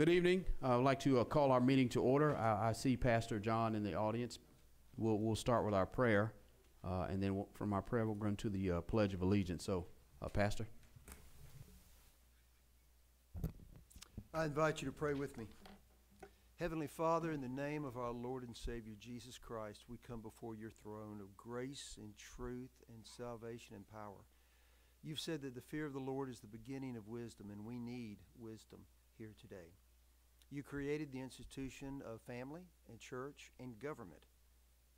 Good evening. I would like to uh, call our meeting to order. I I see Pastor John in the audience. We'll we'll start with our prayer, uh, and then we'll- from our prayer, we'll go into the uh, Pledge of Allegiance. So, uh, Pastor? I invite you to pray with me. Heavenly Father, in the name of our Lord and Savior Jesus Christ, we come before your throne of grace and truth and salvation and power. You've said that the fear of the Lord is the beginning of wisdom, and we need wisdom here today. You created the institution of family and church and government,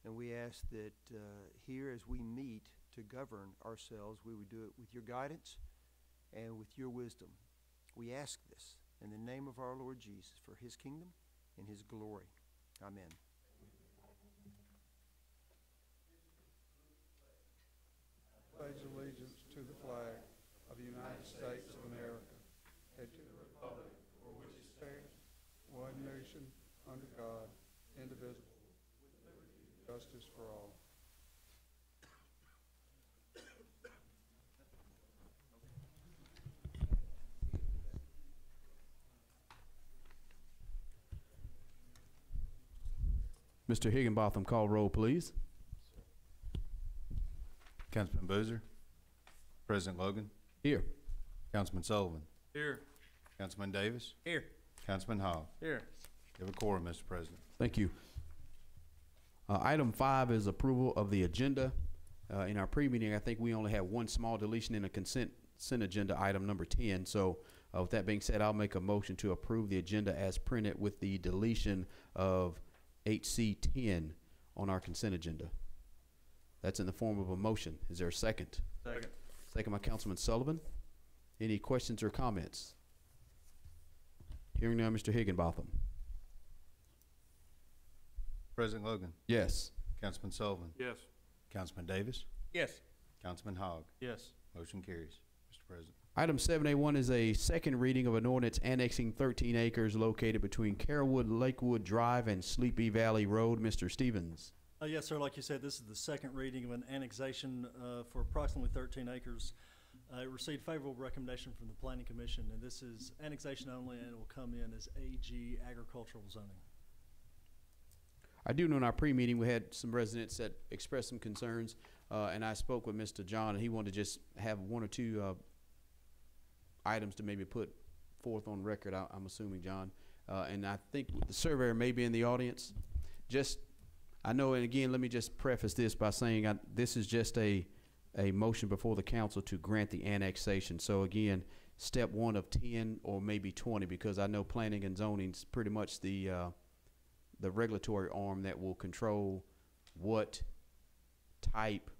and we ask that uh, here as we meet to govern ourselves, we would do it with your guidance and with your wisdom. We ask this in the name of our Lord Jesus for his kingdom and his glory. Amen. allegiance to the flag of the United States of America and to the republic for which it stands, one nation, under God, indivisible, with liberty and justice for all. Mr. Higginbotham, call roll, please. Councilman Boozer. President Logan. Here. Councilman Sullivan. Here. Councilman Davis. Here. Councilman Hogg. Here. You have a quorum, Mr. President. Thank you. Uh, Item five is approval of the agenda. Uh, In our pre-meeting, I think we only have one small deletion in the consent, consent agenda, item number 10. So uh, with that being said, I'll make a motion to approve the agenda as printed with the deletion of HC 10 on our consent agenda. That's in the form of a motion. Is there a second? Second. Second by Councilman Sullivan. Any questions or comments? Hearing now, Mr. Higginbotham. President Logan. Yes. Councilman Sullivan. Yes. Councilman Davis. Yes. Councilman Hogg. Yes. Motion carries, Mr. President. Item seven A one is a second reading of an ordinance annexing thirteen acres located between Carrollwood, Lakewood Drive, and Sleepy Valley Road. Mr. Stevens. Uh, yes, sir. Like you said, this is the second reading of an annexation uh, for approximately 13 acres. Uh, it received favorable recommendation from the Planning Commission, and this is annexation only, and it will come in as AG agricultural zoning. I do know in our pre-meeting, we had some residents that expressed some concerns, uh, and I spoke with Mr. John, and he wanted to just have one or two, uh, items to maybe put forth on record, I, I'm assuming, John. Uh, and I think the surveyor may be in the audience. Just, I know, and again, let me just preface this by saying, I, this is just a, a motion before the council to grant the annexation. So again, step one of ten or maybe twenty, because I know planning and zoning's pretty much the, uh, the regulatory arm that will control what type,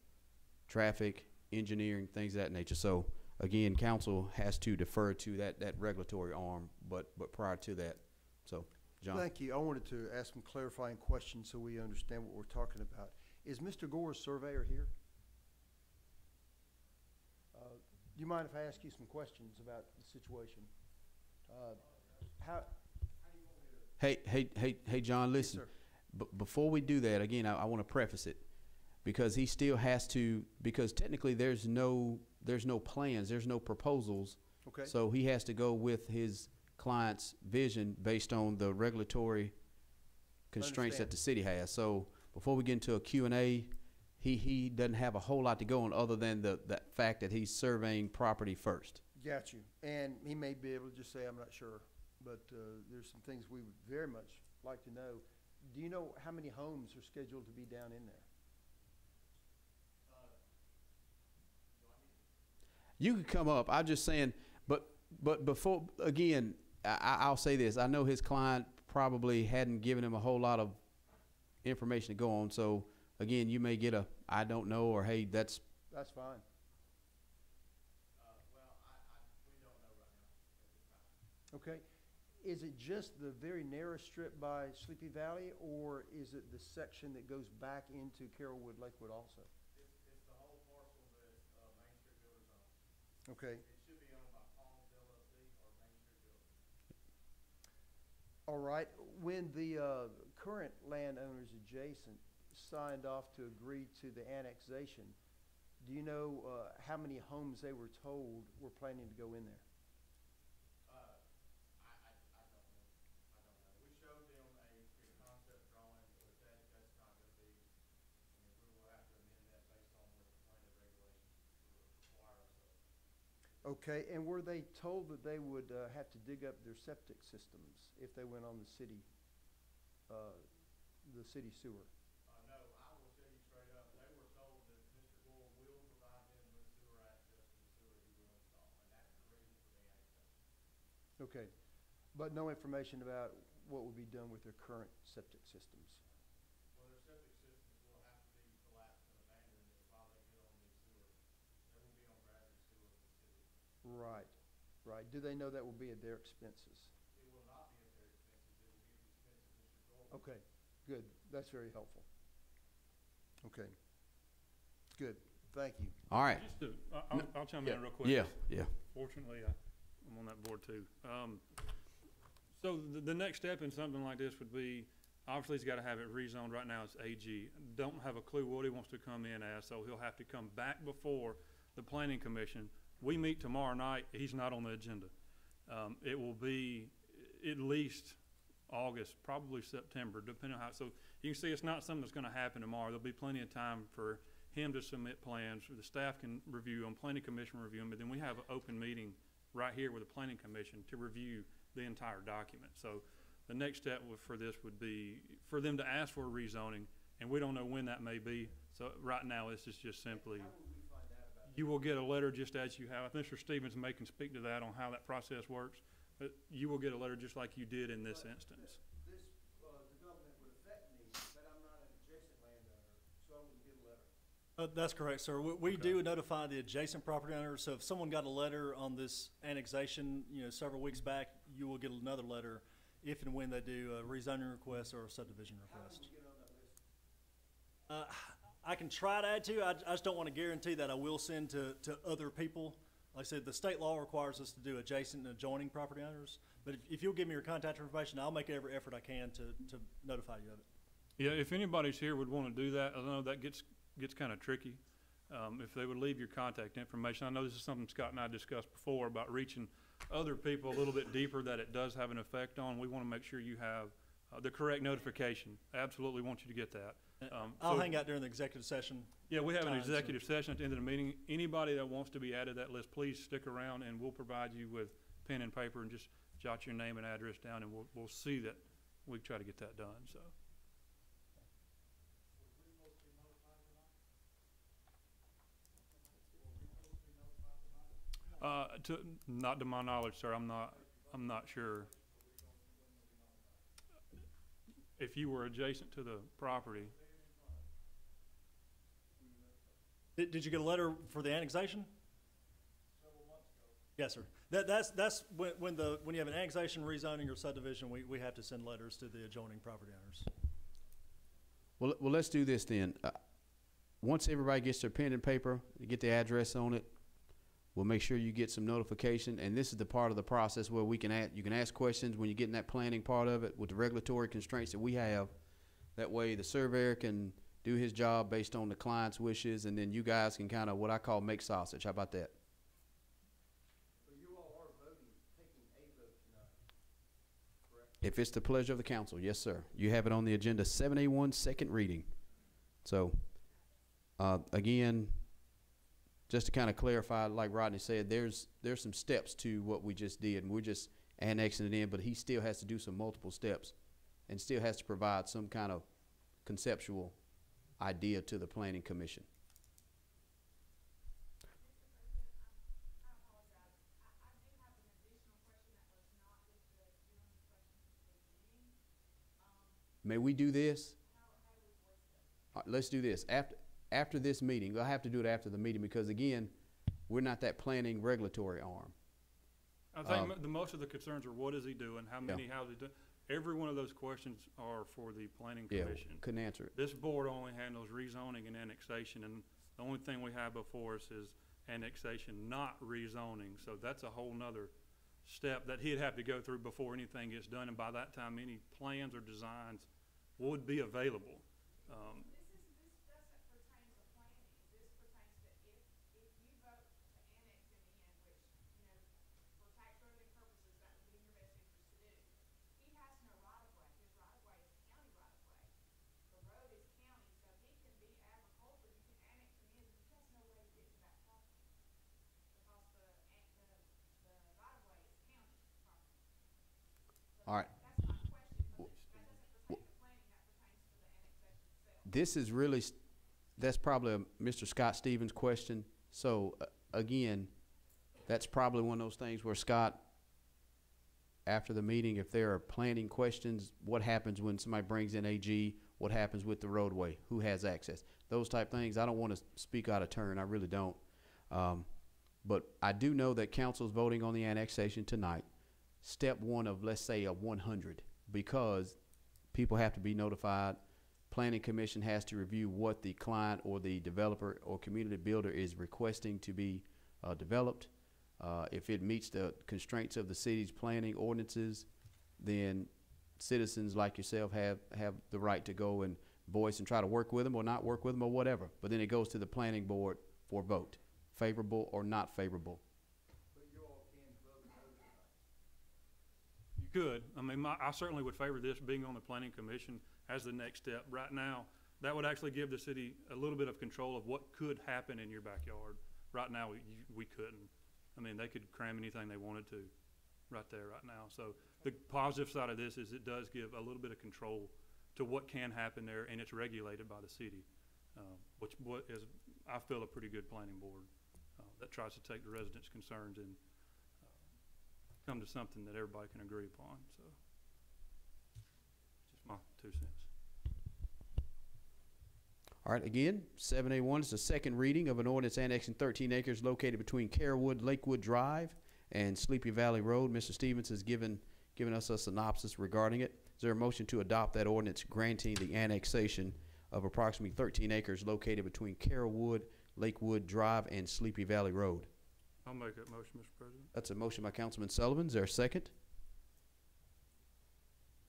traffic, engineering, things of that nature. So again, council has to defer to that, that regulatory arm, but, but prior to that, so, John. Thank you. I wanted to ask some clarifying questions so we understand what we're talking about. Is Mr. Gore's surveyor here? Uh, Do you mind if I ask you some questions about the situation? Uh, How, Hey, hey, hey, hey, John, listen. sir. B- before we do that, again, I, I want to preface it because he still has to, because technically there's no, there's no plans, there's no proposals. Okay, So he has to go with his client's vision based on the regulatory constraints that the city has. So before we get into a Q and A, he, he doesn't have a whole lot to go on other than the, the fact that he's surveying property first. got you. And he may be able to just say, I'm not sure, but uh, there's some things we would very much like to know. Do you know how many homes are scheduled to be down in there? You could come up. I'm just saying, but but before again, I, I'll say this. I know his client probably hadn't given him a whole lot of information to go on. So again, you may get a I don't know or hey, that's That's fine. Okay. Is it just the very narrow strip by Sleepy Valley, or is it the section that goes back into Carrollwood, Lakewood also? It's, it's the whole parcel that, uh, Main Street Builders own. Okay. It should be owned by Palms LLC or Main Street Builders. All right, when the, uh, current landowners adjacent signed off to agree to the annexation, do you know, uh, how many homes they were told were planning to go in there? Okay, and were they told that they would uh, have to dig up their septic systems if they went on the city, uh, the city sewer? Uh, no, I will tell you straight up, they were told that Mr. Gore will provide them with sewer access to the sewer he will install, and that's the reason for the annexation. Okay, but no information about what would be done with their current septic systems? Well, their septic systems will have to be collapsed and abandoned while they get on the sewer. They will be on gravity sewer for the city. Right, right. Do they know that will be at their expenses? It will not be at their expenses, it will be at the expense of Mr. Gore. Okay, good. That's very helpful. Okay, good. Thank you. All right. Just to, I- I'll, I'll chime in real quick. Yeah, yeah. Fortunately, I- I'm on that board too. Um, So the, the next step in something like this would be, obviously he's gotta have it rezoned. Right now it's AG. Don't have a clue what he wants to come in as, so he'll have to come back before the planning commission. We meet tomorrow night. He's not on the agenda. Um, it will be at least August, probably September, depending on how, so you can see it's not something that's gonna happen tomorrow. There'll be plenty of time for him to submit plans, the staff can review them, planning commission review them, but then we have an open meeting right here with the planning commission to review the entire document. So the next step for this would be for them to ask for a rezoning, and we don't know when that may be. So right now, this is just simply, you will get a letter just as you have. Mr. Stevens may can speak to that on how that process works, but you will get a letter just like you did in this instance. This development would affect me, but I'm not an adjacent landowner, so I wouldn't get a letter. Uh, that's correct, sir. We, we do notify the adjacent property owners, so if someone got a letter on this annexation, you know, several weeks back, you will get another letter if and when they do a rezoning request or a subdivision request. Uh, I can try to add to, I, I just don't want to guarantee that I will send to, to other people. Like I said, the state law requires us to do adjacent and adjoining property owners, but if, if you'll give me your contact information, I'll make every effort I can to, to notify you of it. Yeah, if anybody's here would want to do that, I know that gets, gets kind of tricky. Um, if they would leave your contact information, I know this is something Scott and I discussed before about reaching other people a little bit deeper that it does have an effect on. We want to make sure you have, uh, the correct notification. Absolutely want you to get that. Um, I'll so- hang out during the executive session. Yeah, we have an executive session at the end of the meeting. Anybody that wants to be added to that list, please stick around and we'll provide you with pen and paper and just jot your name and address down and we'll, we'll see that we try to get that done, so. Uh, to, not to my knowledge, sir, I'm not, I'm not sure. If you were adjacent to the property, Did, did you get a letter for the annexation? Yes, sir. That, that's, that's when, when the, when you have an annexation, rezoning, or subdivision, we, we have to send letters to the adjoining property owners. Well, well, let's do this then. Uh, once everybody gets their pen and paper, you get the address on it, we'll make sure you get some notification. And this is the part of the process where we can ask, you can ask questions when you get in that planning part of it with the regulatory constraints that we have. That way the surveyor can do his job based on the client's wishes and then you guys can kind of, what I call make sausage. How about that? But you all are voting, taking a vote tonight, correct? If it's the pleasure of the council, yes, sir. You have it on the agenda, seven A one, second reading. So, uh, again, just to kind of clarify, like Rodney said, there's, there's some steps to what we just did, and we're just annexing it in, but he still has to do some multiple steps and still has to provide some kind of conceptual idea to the planning commission. May we do this? Right, let's do this. After, after this meeting, we'll have to do it after the meeting because again, we're not that planning regulatory arm. I think Um, the most of the concerns are what is he doing, how many, he doing? Every one of those questions are for the planning Yeah, commission. couldn't answer it. This board only handles rezoning and annexation, and the only thing we have before us is annexation, not rezoning. So that's a whole nother step that he'd have to go through before anything gets done, and by that time, any plans or designs would be available. Um, This is, this doesn't pertain to planning, this pertains to if, if you vote to annex him in, which, you know, for tax revenue purposes, that would be in your best interest to do. He has no right of way, his right of way is county right of way. The road is county, so he can be agricultural, you can annex him in, but he has no way to get to that property. Because the, an- the All right. That's my question, but that doesn't pertain to planning, that pertains to the annexation itself. This is really, that's probably a Mr. Scott Stevens question. So, uh, again, that's probably one of those things where Scott, after the meeting, if there are planning questions, what happens when somebody brings in AG? What happens with the roadway? Who has access? Those type things. I don't want to speak out of turn. I really don't. Um, but I do know that council's voting on the annexation tonight. Step one of, let's say, a one hundred, because people have to be notified. Planning Commission has to review what the client or the developer or community builder is requesting to be, uh, developed. Uh, if it meets the constraints of the city's planning ordinances, then citizens like yourself have, have the right to go and voice and try to work with them or not work with them or whatever. But then it goes to the planning board for vote, favorable or not favorable. Could. I mean, my, I certainly would favor this being on the planning commission as the next step. Right now, that would actually give the city a little bit of control of what could happen in your backyard. Right now, we, we couldn't. I mean, they could cram anything they wanted to, right there, right now. So the positive side of this is it does give a little bit of control to what can happen there, and it's regulated by the city. Uh, which, what is, I feel a pretty good planning board, uh, that tries to take the residents' concerns and come to something that everybody can agree upon, so. Just my two cents. All right, again, seven A one is the second reading of an ordinance annexing thirteen acres located between Carewood, Lakewood Drive, and Sleepy Valley Road. Mr. Stevens has given, given us a synopsis regarding it. Is there a motion to adopt that ordinance granting the annexation of approximately thirteen acres located between Carewood, Lakewood Drive, and Sleepy Valley Road? I'll make that motion, Mr. President. That's a motion by Councilman Sullivan. Is there a second?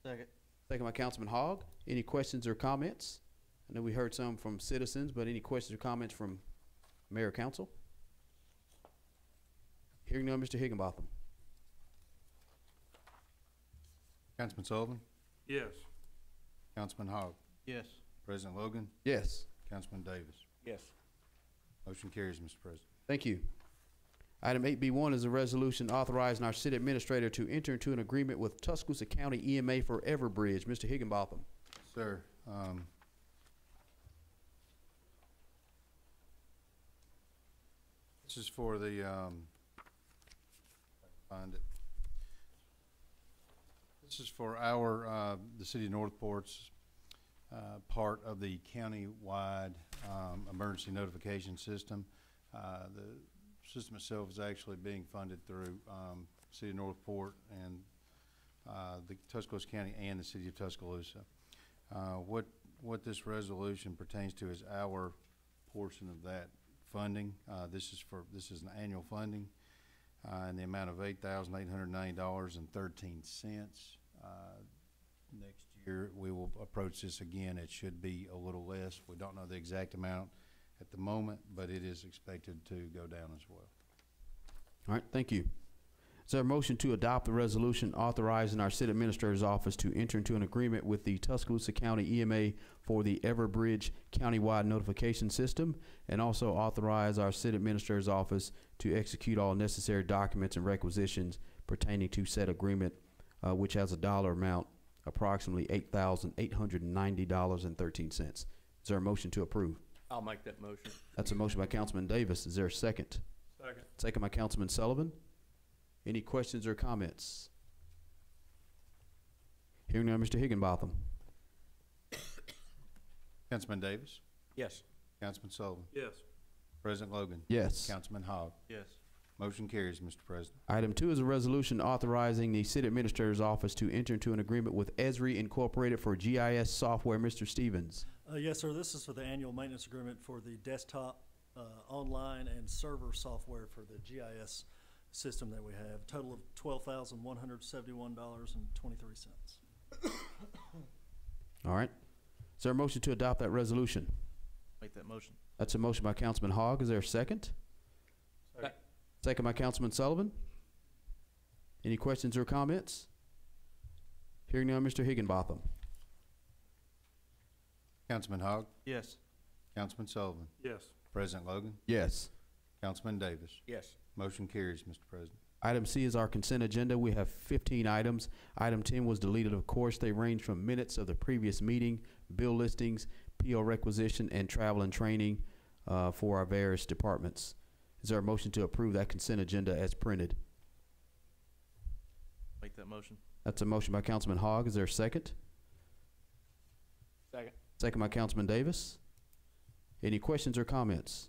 Second. Second by Councilman Hogg. Any questions or comments? I know we heard some from citizens, but any questions or comments from mayor council? Hearing none, Mr. Higginbotham. Councilman Sullivan, Yes. Councilman Hogg, Yes. President Logan, Yes, Councilman Davis. Yes. Motion carries, Mr. President. thank you. Item eight B one is a resolution authorizing our city administrator to enter into an agreement with Tuscaloosa County EMA for Everbridge. Mr. Higginbotham. Sir, um, this is for the, um, find it. This is for our, uh, the city of Northport's, uh, part of the county-wide, um, emergency notification system. Uh, the system itself is actually being funded through, um, city of Northport and, uh, the Tuscaloosa County and the city of Tuscaloosa. Uh, What, what this resolution pertains to is our portion of that funding. Uh, This is for, this is an annual funding uh, in the amount of eight thousand eight hundred ninety dollars and thirteen cents. Uh, Next year, we will approach this again. It should be a little less. We don't know the exact amount at the moment, but it is expected to go down as well. All right, thank you. Is there a motion to adopt the resolution authorizing our city administrator's office to enter into an agreement with the Tuscaloosa County EMA for the Everbridge countywide notification system, and also authorize our city administrator's office to execute all necessary documents and requisitions pertaining to said agreement, uh, which has a dollar amount approximately eight thousand eight hundred and ninety dollars and thirteen cents. Is there a motion to approve? I'll make that motion. That's a motion by Councilman Davis. Is there a second? Second. Second by Councilman Sullivan. Any questions or comments? Hearing none, Mr. Higginbotham. Councilman Davis? Yes. Councilman Sullivan? Yes. President Logan? Yes. Councilman Hogg? Yes. Motion carries, Mr. President. Item two is a resolution authorizing the city administrator's office to enter into an agreement with Esri Incorporated for GIS software. Mr. Stevens. Uh, yes, sir, this is for the annual maintenance agreement for the desktop, uh, online and server software for the GIS system that we have. Total of twelve thousand one hundred seventy-one dollars and twenty-three cents. All right. Is there a motion to adopt that resolution? Make that motion. That's a motion by Councilman Hogg. Is there a second? Second. Second by Councilman Sullivan. Any questions or comments? Hearing now, Mr. Higginbotham. Councilman Hogg? Yes. Councilman Sullivan? Yes. President Logan? Yes. Councilman Davis? Yes. Motion carries, Mr. President. Item C is our consent agenda. We have fifteen items. Item ten was deleted, of course. They range from minutes of the previous meeting, bill listings, PO requisition, and travel and training uh, for our various departments. Is there a motion to approve that consent agenda as printed? Make that motion. That's a motion by Councilman Hogg. Is there a second? Second. Second by Councilman Davis. Any questions or comments?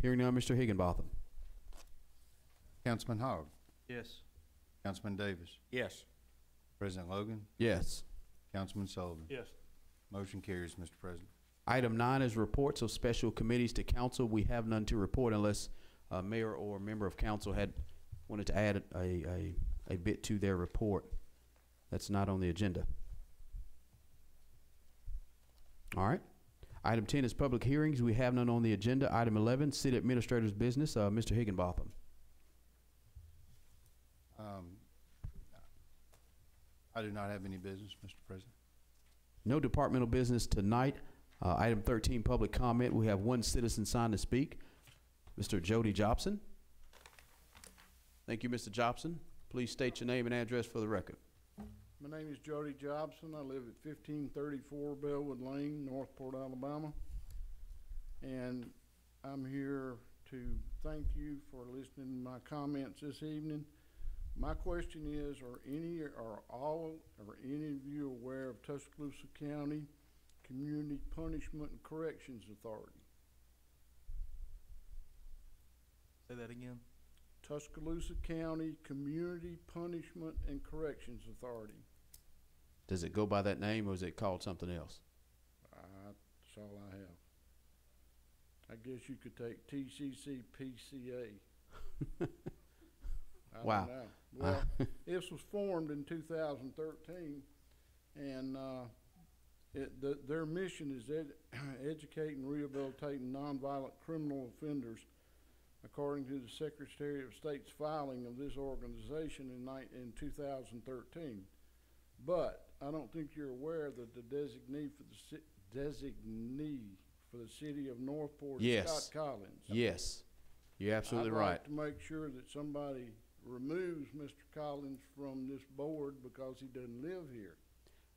Hearing none, Mr. Higginbotham. Councilman Hogg, Yes. Councilman Davis, Yes. President Logan, Yes. Councilman Sullivan. Yes. Motion carries, Mr. President. Item nine is reports of special committees to council. We have none to report unless a mayor or member of council had wanted to add a, a, a bit to their report. That's not on the agenda. All right. Item ten is public hearings. We have none on the agenda. Item eleven, city administrator's business. Uh, Mr. Higginbotham. Um, I do not have any business, Mr. President. No departmental business tonight. Uh, item thirteen, public comment. We have one citizen signed to speak. Mr. Jody Jobson. Thank you, Mr. Jobson. Please state your name and address for the record. My name is Jody Jobson. I live at fifteen thirty-four Bellwood Lane, Northport, Alabama. And I'm here to thank you for listening to my comments this evening. My question is, are any, are all, are any of you aware of Tuscaloosa County Community Punishment and Corrections Authority? Say that again. Tuscaloosa County Community Punishment and Corrections Authority. Does it go by that name or is it called something else? Uh, That's all I have. I guess you could take TCC PCA. I don't Wow. know. Well, this was formed in two thousand thirteen, and, uh, it, the, their mission is ed- educate and rehabilitating nonviolent criminal offenders according to the Secretary of State's filing of this organization in in two thousand thirteen. But I don't think you're aware that the designee for the ci- designee for the city of Northport is Yes. Scott Collins. Yes, you're absolutely I'd right. like to make sure that somebody removes Mr. Collins from this board because he doesn't live here.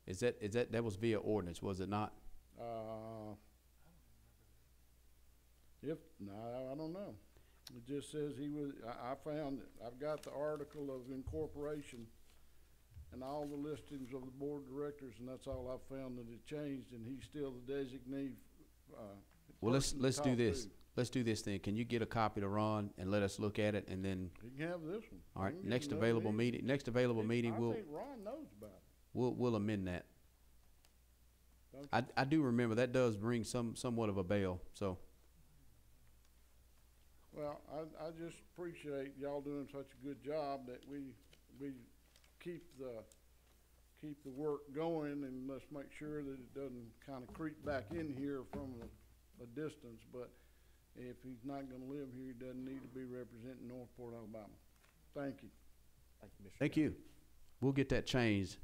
Is that, is that, that was via ordinance, was it not? Uh, if, no, I don't know. It just says he was, I, I found, it. I've got the article of incorporation and all the listings of the board of directors, and that's all I found that it changed, and he's still the designee, uh. Well, let's, person to let's do talk this. to. Let's do this then. Can you get a copy to Ron and let us look at it and then, He can have this one. all I right, next available meeting, next available meeting, we'll, think Ron knows about it. we'll, we'll amend that. don't you? I, I do remember, that does ring some, somewhat of a bell, so. Well, I, I just appreciate y'all doing such a good job that we, we keep the, keep the work going and let's make sure that it doesn't kinda creep back in here from a, a distance, but if he's not gonna live here, he doesn't need to be representing Northport, Alabama. Thank you. Thank you, Mr. Thank you. We'll get that changed.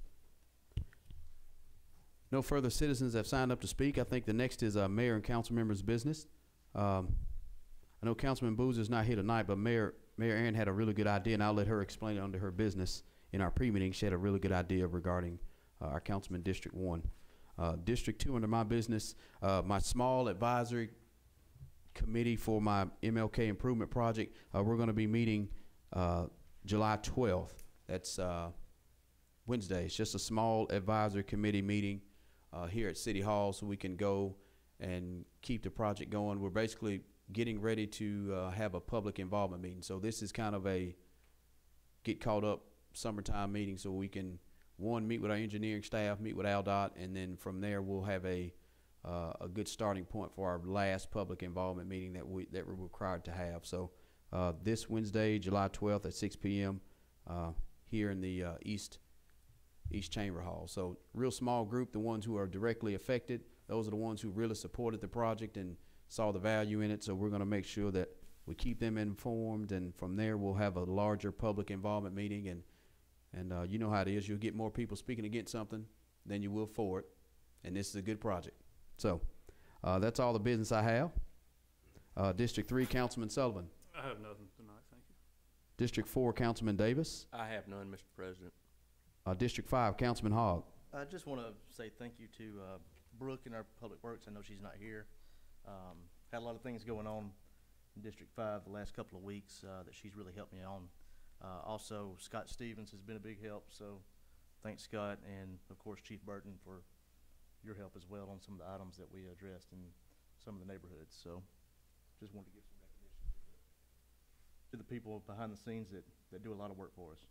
No further citizens have signed up to speak. I think the next is, uh, mayor and council members' business. Um, I know Councilman Boozer is not here tonight, but Mayor, Mayor Aaron had a really good idea, and I'll let her explain it under her business. In our pre-meeting, she had a really good idea regarding, uh, our councilman District One. Uh, District Two, under my business, uh, my small advisory committee for my MLK improvement project, uh, we're gonna be meeting, uh, July twelfth. That's uh, Wednesday. It's just a small advisory committee meeting here at City Hall, so we can go and keep the project going. We're basically getting ready to have a public involvement meeting. So this is kind of a get caught up summertime meeting, so we can one meet with our engineering staff, meet with AlDOT, and then from there we'll have a uh, a good starting point for our last public involvement meeting that we that we're required to have. So uh, this Wednesday, July twelfth at six p.m. Uh, here in the uh, East East Chamber Hall. So real small group, the ones who are directly affected. Those are the ones who really supported the project and saw the value in it. So we're going to make sure that we keep them informed, and from there we'll have a larger public involvement meeting. And and uh, you know how it is. You'll get more people speaking against something than you will for it. And this is a good project. So uh, that's all the business I have. Uh, District Three, Councilman Sullivan. I have nothing tonight. Thank you. District four, Councilman Davis. I have none, Mr. President. Uh, District five, Councilman Hogg. I just want to say thank you to uh, Brooke in our Public Works. I know she's not here. Um, Had a lot of things going on in District Five the last couple of weeks uh, that she's really helped me on. Uh, Also, Scott Stevens has been a big help, so thanks, Scott, and of course Chief Burton for your help as well on some of the items that we addressed in some of the neighborhoods. So just wanted to give some recognition to the- to the people behind the scenes that, that do a lot of work for us.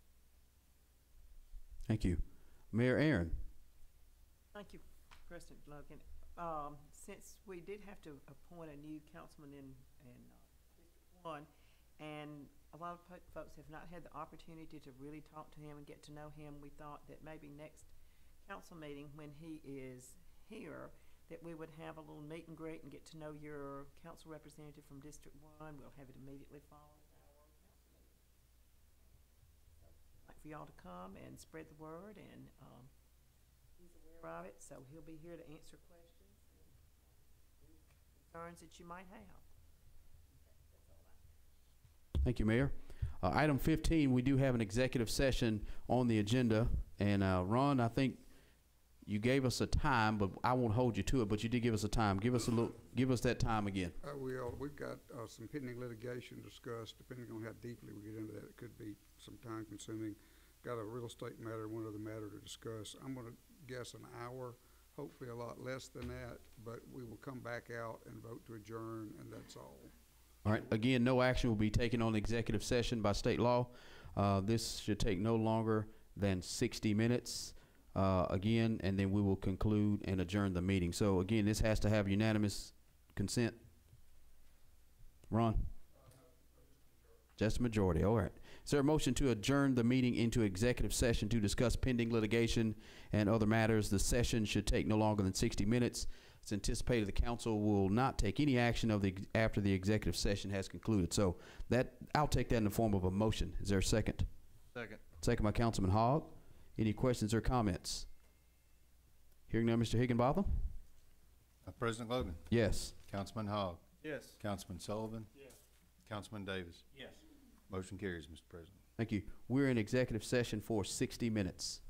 Thank you. Mayor Aaron. Thank you, President Logan. Um, since we did have to appoint a new councilman in, in, uh, District One, and a lot of po- folks have not had the opportunity to really talk to him and get to know him, we thought that maybe next council meeting, when he is here, that we would have a little meet and greet and get to know your council representative from District One. We'll have it immediately following our council meeting. Like for y'all to come and spread the word and, um, he's aware of it, so he'll be here to answer questions and concerns that you might have. Thank you, Mayor. Uh, item fifteen, we do have an executive session on the agenda, and, uh, Ron, I think you gave us a time, but I won't hold you to it, but you did give us a time. Give us a little, give us that time again. Uh, we'll, we've got, uh, some pending litigation discussed, depending on how deeply we get into that, it could be some time consuming. Got a real estate matter, one other matter to discuss. I'm gonna guess an hour, hopefully a lot less than that, but we will come back out and vote to adjourn, and that's all. All right, again, no action will be taken on executive session by state law. Uh, this should take no longer than sixty minutes, uh, again, and then we will conclude and adjourn the meeting. So again, this has to have unanimous consent. Ron? Just a majority, all right. Is there a motion to adjourn the meeting into executive session to discuss pending litigation and other matters? The session should take no longer than sixty minutes. It's anticipated the council will not take any action of the, after the executive session has concluded. So that, I'll take that in the form of a motion. Is there a second? Second. Second by Councilman Hogg. Any questions or comments? Hearing none, Mr. Higginbotham? Uh, President Logan, Yes. Councilman Hogg, Yes. Councilman Sullivan, Yes. Councilman Davis. Yes. Motion carries, Mr. President. Thank you. We're in executive session for sixty minutes.